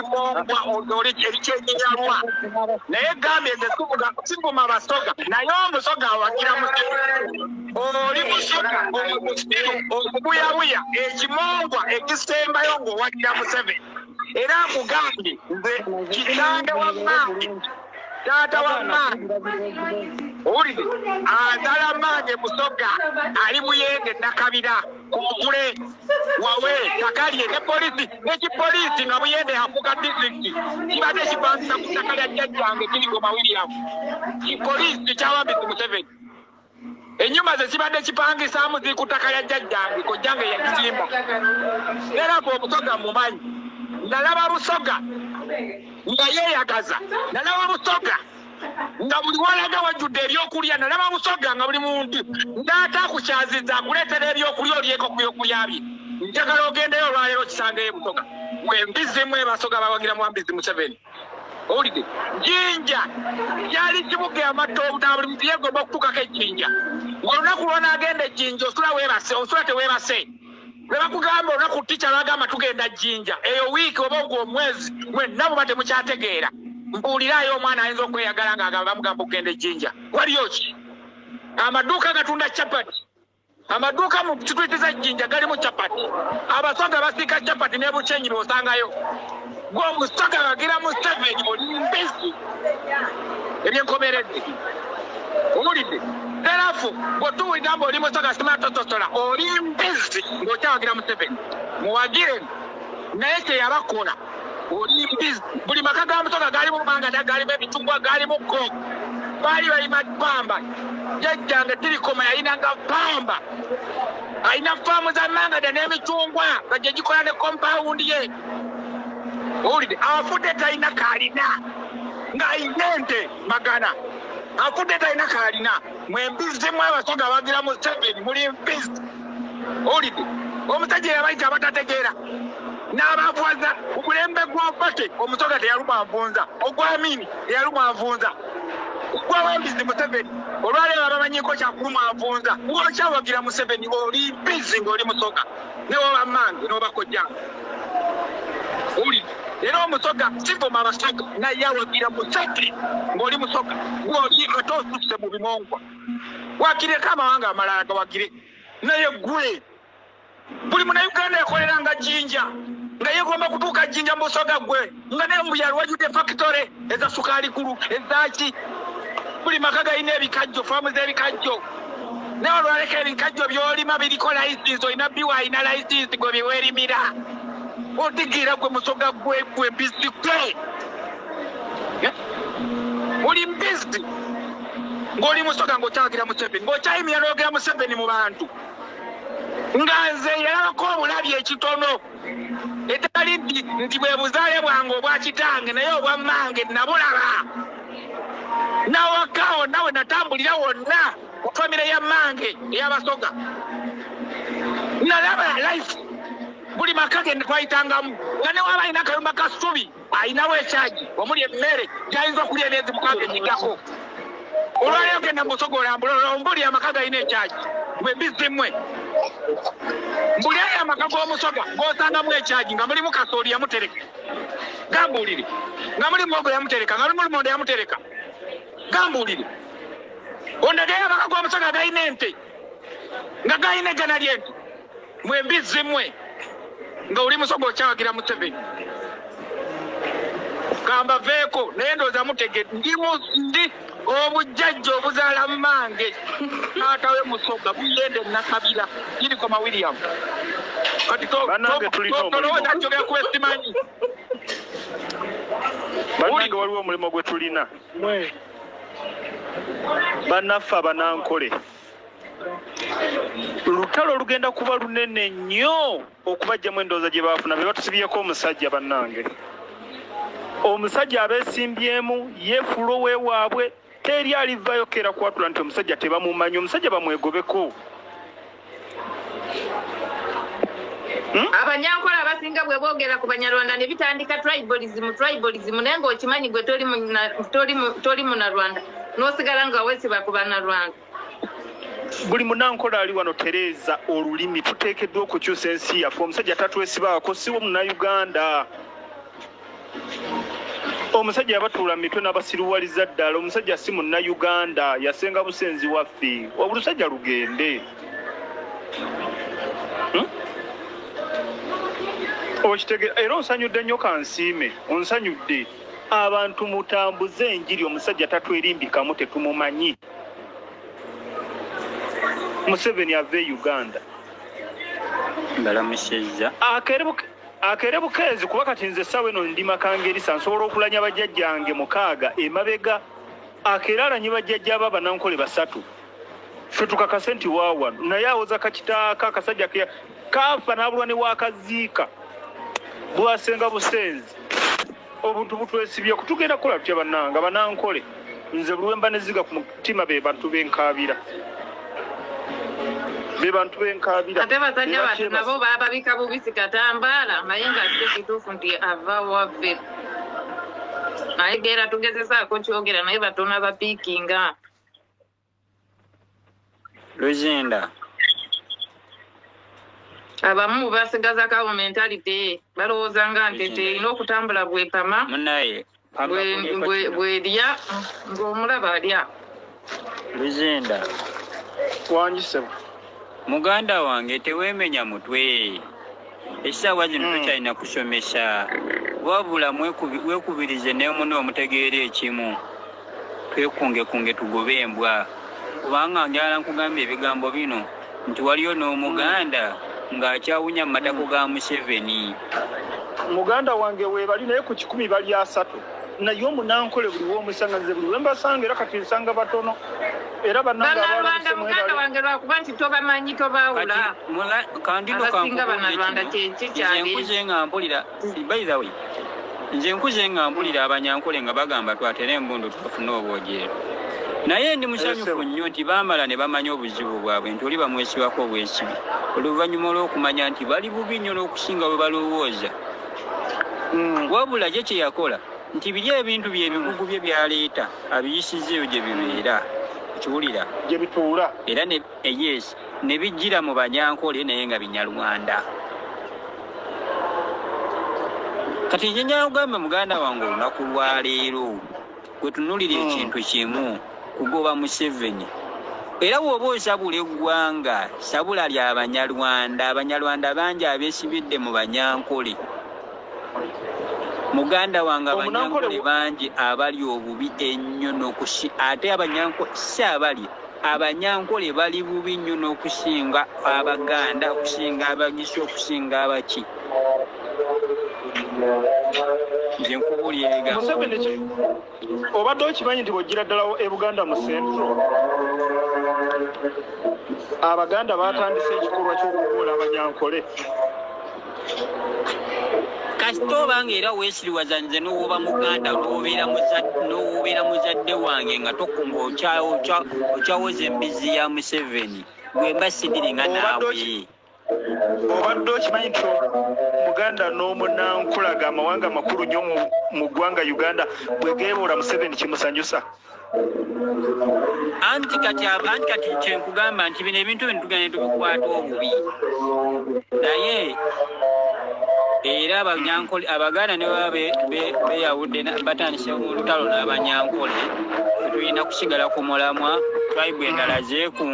ekimombwa oli erikyenyinyalwa naye gambye nze sivuga sivuma basoga naye omusoga awagira museveni oli musoga omusiru omubuyabuya ekimombwa ekisembayo ng'owagira museveni. Era nkugambye nze kitange wa maange taata wa maange owulire azala mange musoga ali muyenge nakabira kumugule wawe takalye ne polisi nekipolisi nga muyende yafuka disitulikiti kibadde kipangisa ku ttaka lya jjajjange kirigoma william kipolisi kyawambisi museveni. Enyumba ze kibadde kipangisaamu ziri ku ttaka lya jjajjange kojjange yakizimba era fe omusoga mumanyi. Nalaba busoga nga yeeyagaza. Nalaba busoga nga buli walaga wajjudde ebyokulya nalaba busoga nga buli muntu ndaata akukyaziza akuleetera ebyokulya olyeko ku byokulya bye. Njagala ogendeyo olwaleero kisangeyo busoga mwembizimu ebasoga bawagira mwambizi museveni. Owulidde? Jinja! Gyali kibuga amatta obutaba buli muntu yegomba okutukako ejjinja. Ngaolunaku lwonaagenda ejjinja osula weebase osula teweebase lwebakugamba olunaku tica lwagamba tugenda jjinja. Eyo wiiki oba ogwo omwezi mwenna muba temukyategeera mbuulirayo omwana ayinza okweyagala nga bamugamba okugenda ejjinja waliyo ki amaduuka gatunda capati amaduuka mu kitwiti z'ejjinja galimu capati abasoga basiika capati ne bucyenyi bwosangayo gwe omusoga bagira museveni oli mbisi ebyenkomerezi owulidde? Terafu bwetuwulira mbu oli musoga simatotosola oli mbisi ng'okyawagira museveni muwagire. Naye kyeyabakola buli maka ga musoga gaali mumangada gaalimu ebitungwa gaalimu koko baali balima pamba jajjange tirikoma yayinanga pamba ayina faamu za mangada n'emicungwa gye gikola ne kompawundi ye. Owulidde afudde talina kaalina ng'ayina ente magana. Afudde talina kaalina mwembizimu abasoga bagira mu seveni muli mbizi. Owulidde omusajja yabayita abatategeera. Omulembe gw'obate omusoga teyaluma nvunza ogwamini teyaluma nvunza gwawambizi museveni. Olwaleero abamanyiko kyakuluma nvunza ng'okyawagira museveni oli mbizi ng'oli musoga newoba mange n'obakojjanga owulidde era omusoga sivuma abasoga naye awagira museveni ng'oli musoga gwoli ate osuse mu bimongwa. Wakireko amawanga amalala gawagire naye gwe buli munauganda yakoleranga jjinja nga yegomba kutuuka jjinja musoga gwe nga naye mubyaalo wajudde fakitore eza sukaali kulu ezaki buli maka galina ebikajjo faamu z'ebikajjo. Naye olwaleka ebikajjo byolima biriko layisinsi olina biwa alina layisinsi gwe biweerimira odigira gwe musoga gwe gwe mbisi gwe oli mbisi ng'oli musoga ng'okyawagira museveni ng'okyayimira n'ogera museveni mu bantu. Nga nze yalabako obulabi ekitono etali nti bwe buzaale bwange obwa kitange naye obwa mmange nabulaba. Nawakaawo nawe natambulira wonna ku famire ya mmange ey'abasoga. Nalaba life buli maka ge twayitangamu nga ne waba alina akayumba ka subi ayinawo ekyagi omuli emmere gyayinza okulya emyezi mukaaga enyigako olwaleero genda musoga olambula ombuli amaka galina ekyagi bwe bizimwe mbuli ayo amaka g'omusoga g'osangamu ekyagi nga mulimu kasooli yamutereka. Gambuulire nga muli mwogo yamutereka nga mulimu lumondo yamutereka. Gambuulire ondagayo amaka g'omusoga galina ente nga galina eggana ly'ente. Mwe mbizimwe nga oli musoga okyawagira museveni. Kambaveeko naye ndowooza mutegedde ndi mu- ndi obujjajja obuzaala mmange. Taatawe musoga buyende nakabira. Kirikoma william tolowooza njogera kuba esimanyi bannange waliwo omulimu gwe tulina. Bannaffe abanankole. Lutalo lugenda kuba lunene nnyo okubajjamu endowooza gye baafuna. Be batusibyeko omusajja bannange. Omusajja abeesimbyemu yeefuula oweewaabwe teri alivayo keera kwatula nti omusajja tebamumanyi omusajja bamwegobeko abanyankola abasinga bwe boogera ku banyarwanda ne bitandika tribalism tribalism naye ng'okimanyi gwe toli muna- toli mu- toli munarwanda n'osigala nga weesiba ku banarwanda buli munankola ali wano tereeza olulimi tuteekeddwa okukyusa ensi yaffe. Omusajja tatwesibaako siwo munnauganda omusajja yabatuula mu mitwe n'abasiruwaliza ddala. Omusajja si munnayuganda yasenga busenzi waffe. Olusajja lugende? Hmm? okitegeera era onsanyudde nnyo kansiime onsanyudde. Abantu mutambuze enjiri omusajja tatwerimbikamu tetumumanyi. Museveni ava e uganda. Mbalamusizza akere buke- akere bukeezi kuba kati nze essaawa eno ndi makangerisa nsobola okulanya bajjajjange mukaaga emabega akere alanyi bajjajja aba banankole basatu. Ffe tukakase nti waawano naye awoza kakitaaka akasajja ke kaafa n'abulwa ne waakaziika bwasenga busenzi. Obuntu butwesibye kutugenda kukola tutya bannanga banankole nze buli wemba neziga ku mutima be bantu benkaabira be bantu benkaabira. Ate Era batu nabo bababika bubisi katambaala naye nga si kituufu nti ava waffe naye geera tugezesaako kyogera naye batona bapiikinga luzinda abamu basigaza kawo mentalite balowooza nga nti terina okutambula bwepama bwerya ng'omulaba alya. Luzinda wangisebo muganda wange teweemenya mutwe. Essaawa zino Mm. tokyalina kusomesa. Wabula weekubirize nemuno omutegeera ekimu. Twekungekunge tugobe embwa. Kubanga njala nkugambye ebigambo bino nti waliyo n'omuganda ng'akyawunya mu matako ga museveni. Muganda wange webali naye ku kikumi bali asatu. Naye omunankole buli womusanga nze buli wembasanga era kati nsanga batono era banalwanda muganda wange lwakuba nti tobamanyi tobaawula Kati, mula- kandino Abasinga kankubuulire Bannarwanda kino. kye- ki Nze kyali? nkuze nga mpulira by the way nze nkuze nga mpulira abanyankole nga bagamba twatere embundu twafune obwogero naye ndi musanyufu nnyo nti baamala ne bamanya obuzibu bwabwe nti oli bamwesibako obwesibi. Oluvannyuma olw'okumanya nti bali bubi nnyo n'okusinga bwe balowooza. Mm. wabula ye kye yakola nti biri ebintu bye ebigugu bye byaleeta abiyisizzeeyo gye bibeera kiwulira. Gye bituula. Era ne eh, yes ne bijjira mu banyankole naye nga binyalwanda kati nje nyakugambe muganda wange olunaku lwaleero gwe tunulira Mm. ekintu kimu kugoba museveni. Era bw'oba osabula eggwanga sabula lya banyalwanda. Abanyalwanda bangi abeesibidde mu banyankole muganda wange abanyankole bangi abali obubi ennyo n'okusi ate abanyankole si abali abanyankole bali bubi nnyo n'okusinga abaganda okusinga abagisi okusinga abaki. Nze nkubulya ebigambo obadde okimanyi nti bw'ojjira ddala e buganda mu centro abaganda batandise ekikolwa ky'okubuula abanyankole kasita obanga era weesiriwaza nze n'owoba muganda n'owobeera muzadde wange nga okya- okyawoza embizi ya museveni gwe mba sidiringa naawe. obadde okimanyi nti muganda n'omunankulaga amawanga makulu nnyo mu- ggwanga uganda bwe geeboola museveni kimusanyusa? Anti kati anti kati kyenkugamba nti bino ebintu bino tugenda ne tubikwata obubi. Naye era abanyankole abaganda ne baba be- be- beeyawudde na- batandise mu lutalo n'abanyankole tetulina kusigala ku mulamwa tribe endala zeeku